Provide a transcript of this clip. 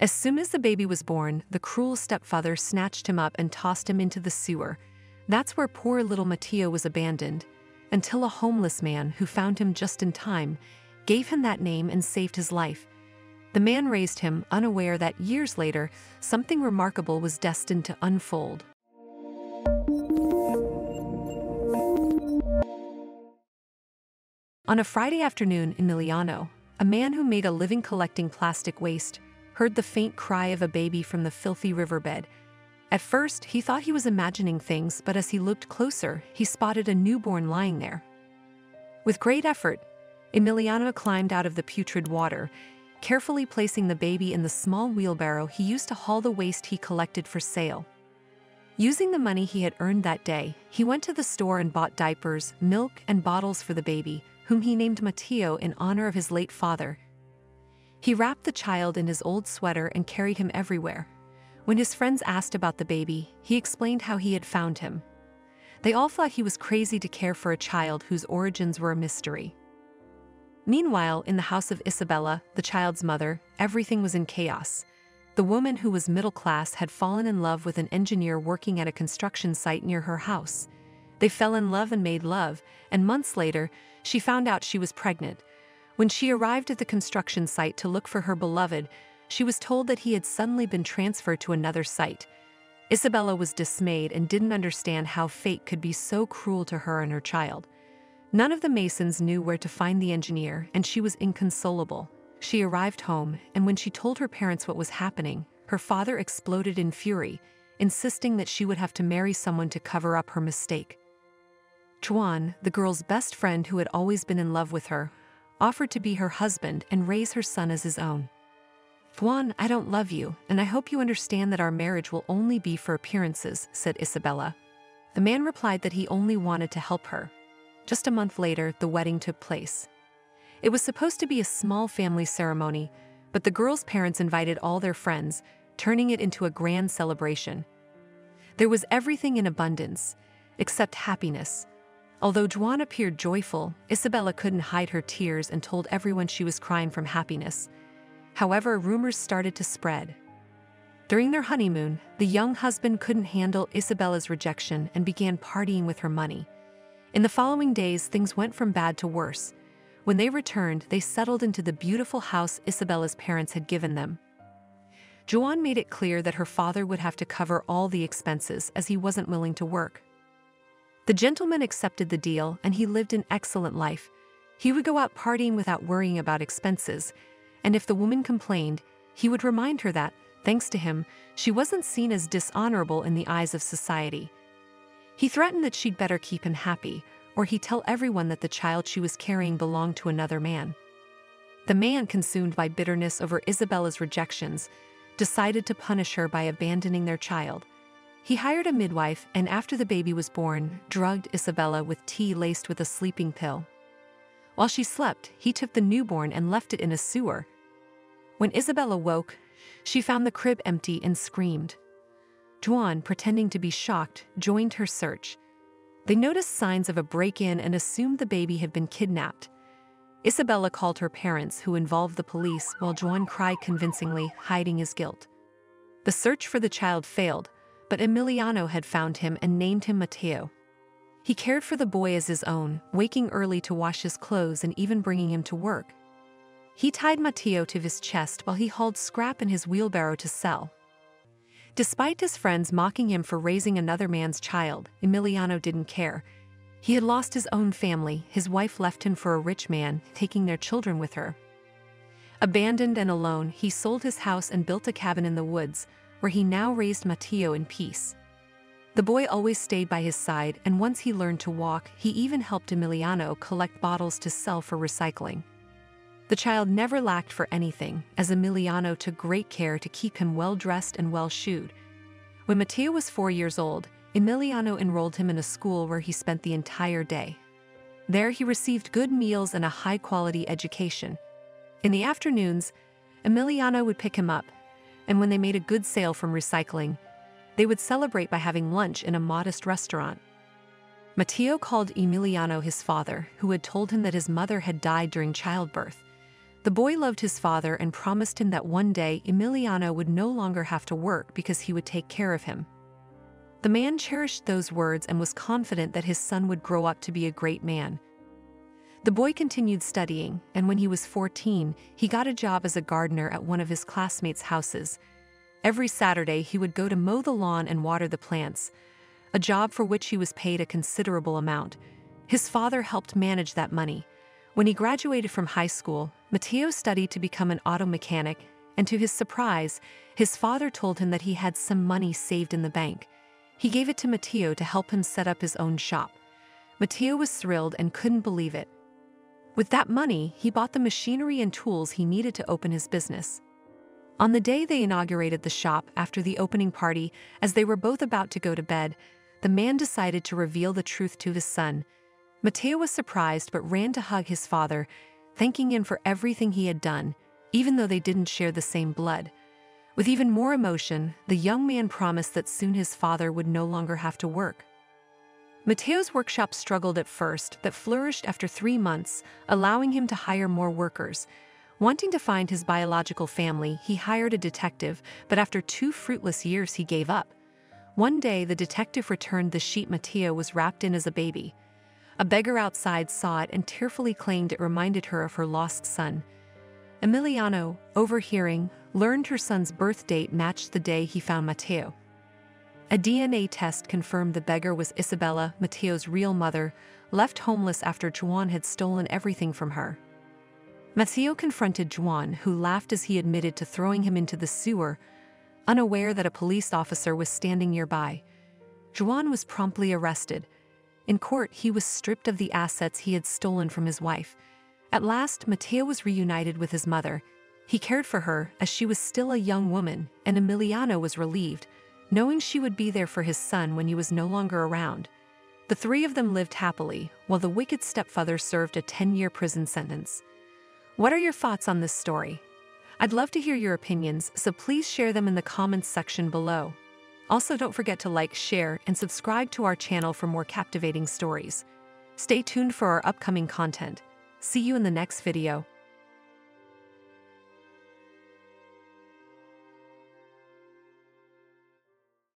As soon as the baby was born, the cruel stepfather snatched him up and tossed him into the sewer. That's where poor little Mateo was abandoned, until a homeless man who found him just in time gave him that name and saved his life. The man raised him, unaware that years later, something remarkable was destined to unfold. On a Friday afternoon Emiliano, a man who made a living collecting plastic waste heard the faint cry of a baby from the filthy riverbed. At first, he thought he was imagining things, but as he looked closer, he spotted a newborn lying there. With great effort, Emiliano climbed out of the putrid water, carefully placing the baby in the small wheelbarrow he used to haul the waste he collected for sale. Using the money he had earned that day, he went to the store and bought diapers, milk, and bottles for the baby, whom he named Mateo in honor of his late father. He wrapped the child in his old sweater and carried him everywhere. When his friends asked about the baby, he explained how he had found him. They all thought he was crazy to care for a child whose origins were a mystery. Meanwhile, in the house of Isabella, the child's mother, everything was in chaos. The woman who was middle class had fallen in love with an engineer working at a construction site near her house. They fell in love and made love, and months later, she found out she was pregnant. When she arrived at the construction site to look for her beloved, she was told that he had suddenly been transferred to another site. Isabella was dismayed and didn't understand how fate could be so cruel to her and her child. None of the Masons knew where to find the engineer, and she was inconsolable. She arrived home, and when she told her parents what was happening, her father exploded in fury, insisting that she would have to marry someone to cover up her mistake. Juan, the girl's best friend who had always been in love with her, offered to be her husband and raise her son as his own. Juan, I don't love you, and I hope you understand that our marriage will only be for appearances, said Isabella. The man replied that he only wanted to help her. Just a month later, the wedding took place. It was supposed to be a small family ceremony, but the girl's parents invited all their friends, turning it into a grand celebration. There was everything in abundance, except happiness, Although Juan appeared joyful, Isabella couldn't hide her tears and told everyone she was crying from happiness. However, rumors started to spread. During their honeymoon, the young husband couldn't handle Isabella's rejection and began partying with her money. In the following days, things went from bad to worse. When they returned, they settled into the beautiful house Isabella's parents had given them. Juan made it clear that her father would have to cover all the expenses as he wasn't willing to work. The gentleman accepted the deal and he lived an excellent life. He would go out partying without worrying about expenses, and if the woman complained, he would remind her that, thanks to him, she wasn't seen as dishonorable in the eyes of society. He threatened that she'd better keep him happy, or he'd tell everyone that the child she was carrying belonged to another man. The man, consumed by bitterness over Isabella's rejections, decided to punish her by abandoning their child. He hired a midwife and after the baby was born, drugged Isabella with tea laced with a sleeping pill. While she slept, he took the newborn and left it in a sewer. When Isabella woke, she found the crib empty and screamed. Juan, pretending to be shocked, joined her search. They noticed signs of a break-in and assumed the baby had been kidnapped. Isabella called her parents, who involved the police, while Juan cried convincingly, hiding his guilt. The search for the child failed, but Emiliano had found him and named him Mateo. He cared for the boy as his own, waking early to wash his clothes and even bringing him to work. He tied Mateo to his chest while he hauled scrap in his wheelbarrow to sell. Despite his friends mocking him for raising another man's child, Emiliano didn't care. He had lost his own family, his wife left him for a rich man, taking their children with her. Abandoned and alone, he sold his house and built a cabin in the woods, where he now raised Mateo in peace. The boy always stayed by his side, and once he learned to walk, he even helped Emiliano collect bottles to sell for recycling. The child never lacked for anything, as Emiliano took great care to keep him well dressed and well shoed. When Mateo was four years old, Emiliano enrolled him in a school where he spent the entire day. There he received good meals and a high quality education. In the afternoons, Emiliano would pick him up, and when they made a good sale from recycling, they would celebrate by having lunch in a modest restaurant. Mateo called Emiliano his father, who had told him that his mother had died during childbirth. The boy loved his father and promised him that one day Emiliano would no longer have to work because he would take care of him. The man cherished those words and was confident that his son would grow up to be a great man. The boy continued studying, and when he was 14, he got a job as a gardener at one of his classmates' houses. Every Saturday, he would go to mow the lawn and water the plants, a job for which he was paid a considerable amount. His father helped manage that money. When he graduated from high school, Mateo studied to become an auto mechanic, and to his surprise, his father told him that he had some money saved in the bank. He gave it to Mateo to help him set up his own shop. Mateo was thrilled and couldn't believe it. With that money, he bought the machinery and tools he needed to open his business. On the day they inaugurated the shop after the opening party, as they were both about to go to bed, the man decided to reveal the truth to his son. Mateo was surprised but ran to hug his father, thanking him for everything he had done, even though they didn't share the same blood. With even more emotion, the young man promised that soon his father would no longer have to work. Mateo's workshop struggled at first, but flourished after three months, allowing him to hire more workers. Wanting to find his biological family, he hired a detective, but after two fruitless years, he gave up. One day, the detective returned the sheet Mateo was wrapped in as a baby. A beggar outside saw it and tearfully claimed it reminded her of her lost son. Emiliano, overhearing, learned her son's birth date matched the day he found Mateo. A DNA test confirmed the beggar was Isabella, Mateo's real mother, left homeless after Juan had stolen everything from her. Mateo confronted Juan, who laughed as he admitted to throwing him into the sewer, unaware that a police officer was standing nearby. Juan was promptly arrested. In court, he was stripped of the assets he had stolen from his wife. At last, Mateo was reunited with his mother. He cared for her as she was still a young woman, and Emiliano was relieved knowing she would be there for his son when he was no longer around. The three of them lived happily, while the wicked stepfather served a 10 year prison sentence. What are your thoughts on this story? I'd love to hear your opinions, so please share them in the comments section below. Also, don't forget to like, share, and subscribe to our channel for more captivating stories. Stay tuned for our upcoming content. See you in the next video.